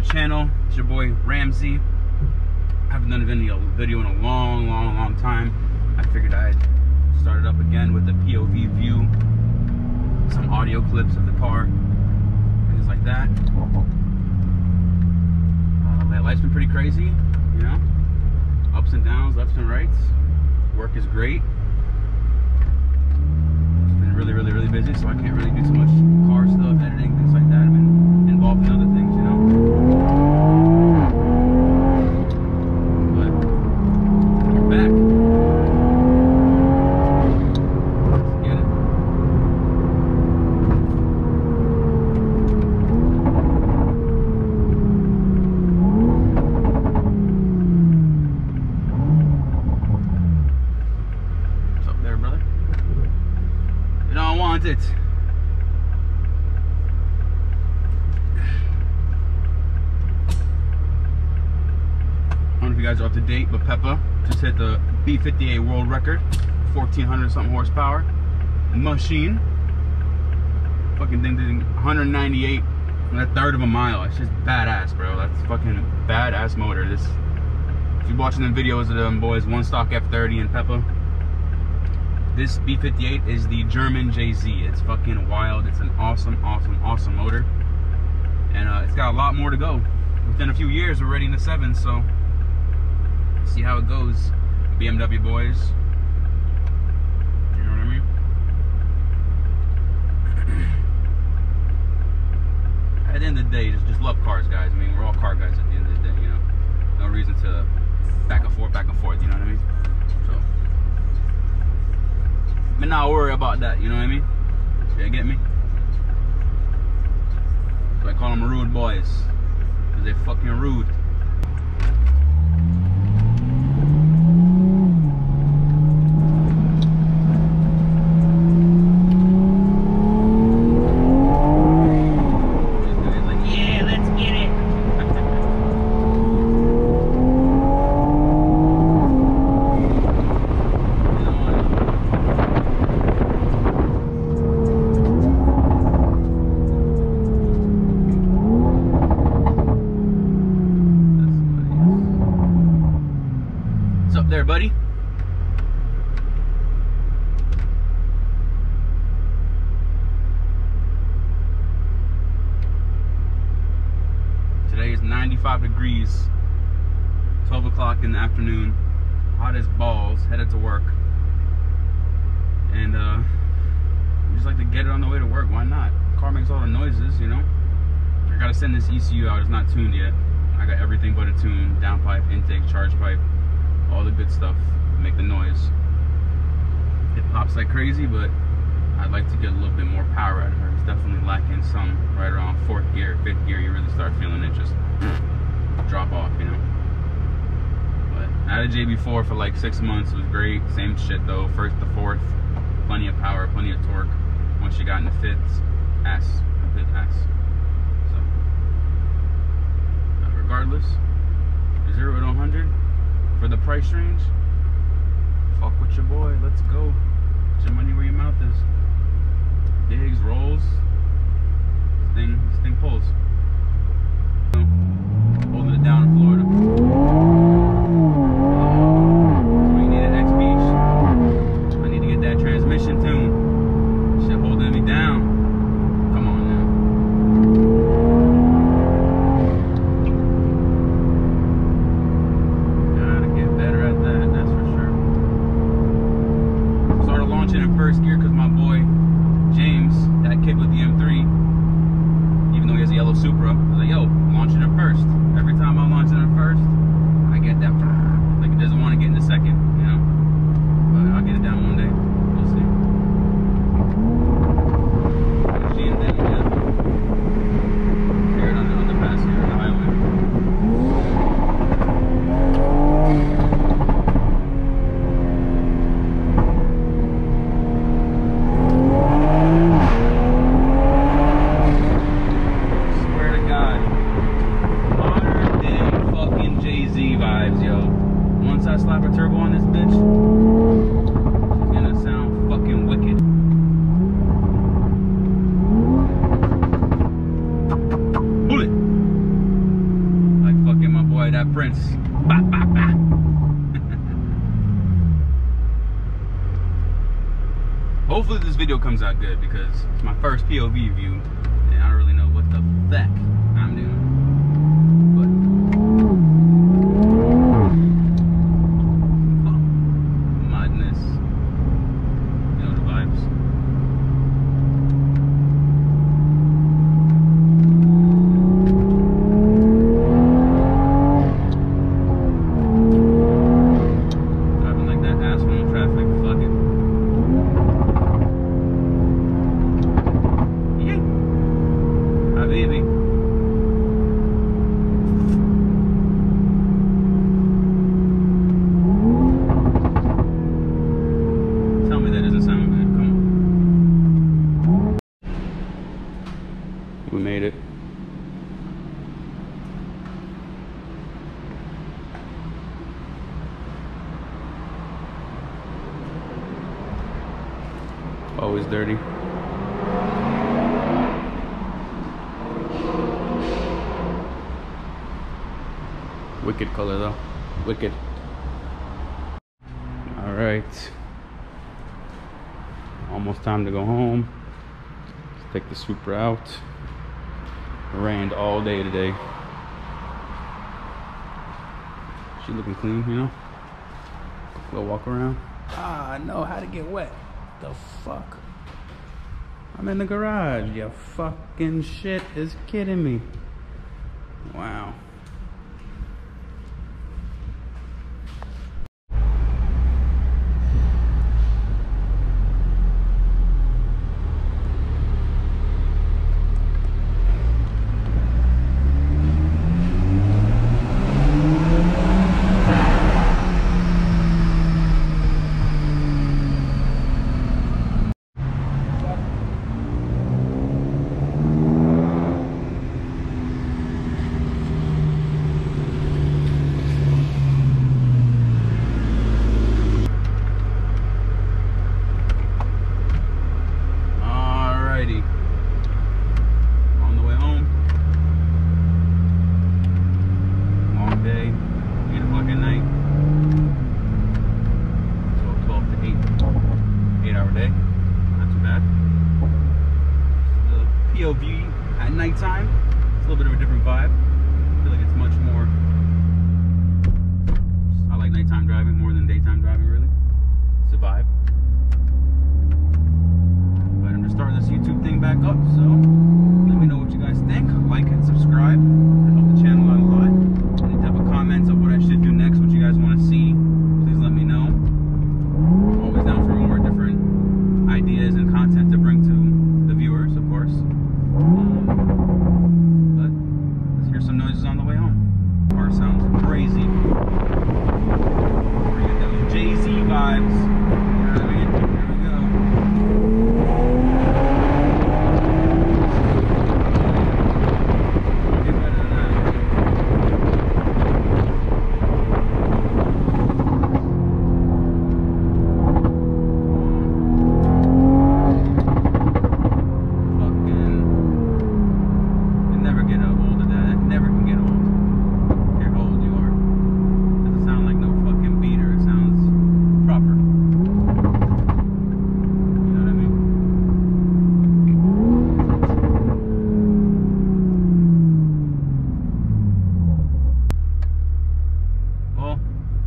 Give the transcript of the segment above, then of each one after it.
to channel. It's your boy Ramsey. I haven't done a video, video in a long long long time. I figured I'd start it up again with the POV view some audio clips of the car things like that. Uh, my life's been pretty crazy you know? Ups and downs lefts and rights. Work is great. It's been really really really busy so I can't really do too much car stuff editing things like that I've been involved in other things you know but we're back let's get it What's up there, brother? You don't want it. I don't know if you guys are up to date, but Peppa just hit the B58 world record, 1400 something horsepower machine. Fucking thing did 198 and a third of a mile. It's just badass, bro. That's fucking badass motor. This, if you're watching the videos of them boys, one stock F30 and Peppa, this B58 is the German JZ. It's fucking wild. It's an awesome, awesome, awesome motor. And uh, it's got a lot more to go. Within a few years, we're ready in the 7, so see how it goes. BMW boys. You know what I mean? at the end of the day, just, just love cars, guys. I mean, we're all car guys at the end of the day, you know? No reason to back and forth, back and forth, you know what I mean? So. But not worry about that, you know what I mean? You get me? So I call them rude boys. Because they fucking rude. There, buddy? Today is 95 degrees, 12 o'clock in the afternoon, hot as balls, headed to work. And uh, just like to get it on the way to work. Why not? Car makes all the noises, you know. I gotta send this ECU out. It's not tuned yet. I got everything but a tune, downpipe, intake, charge pipe, all the good stuff. Make the noise. It pops like crazy, but I'd like to get a little bit more power out of her. It's definitely lacking some right around fourth gear, fifth gear. You really start feeling it just drop off, you know. But I had a JB4 for like six months. It was great. Same shit though. First to fourth, plenty of power, plenty of torque. Once you got in the complete ass. So, but regardless, zero to 100 for the price range. Fuck with your boy. Let's go. Put your money where your mouth is. Digs, rolls. This thing, this thing pulls. that Prince. Bah, bah, bah. Hopefully this video comes out good because it's my first POV view and I don't really know what the feck We made it. Always dirty. Wicked color though. Wicked. All right. Almost time to go home. Let's take the Supra out. Rained all day today. She looking clean, you know? Go walk around. Ah, I know how to get wet. The fuck? I'm in the garage. You fucking shit is kidding me. Wow. Alrighty. On the way home. Long day. 8 o'clock at night. So 12 to 8. 8 hour day. Not too bad. The POV at nighttime. It's a little bit of a different vibe. I feel like it's much more. I like nighttime driving more than daytime driving, really. It's a vibe. But I'm just starting this YouTube thing back up, so let me know what you guys think. Like and subscribe. It help the channel out a lot. Any type of comments of what I should do next, what you guys want to see, please let me know. I'm always down for more different ideas and content to bring to the viewers, of course. Um, but let's hear some noises on the way home. Car sounds crazy. We get those JZ vibes. You know what I mean? Here we go. Get better than that. Fucking. You never get old of that. That never can get old. Don't care how old you are. Doesn't sound like no fucking beater. It sounds proper. You know what I mean? Well, I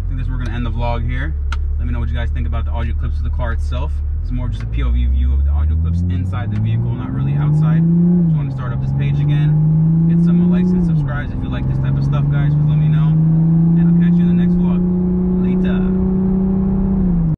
think this we're gonna end the vlog here. Let me know what you guys think about the audio clips of the car itself. It's more just a POV view of the audio clips inside the vehicle, not really outside. Just want to start up this page again. Get some likes and subscribes if you like this type of stuff, guys. Please let me know.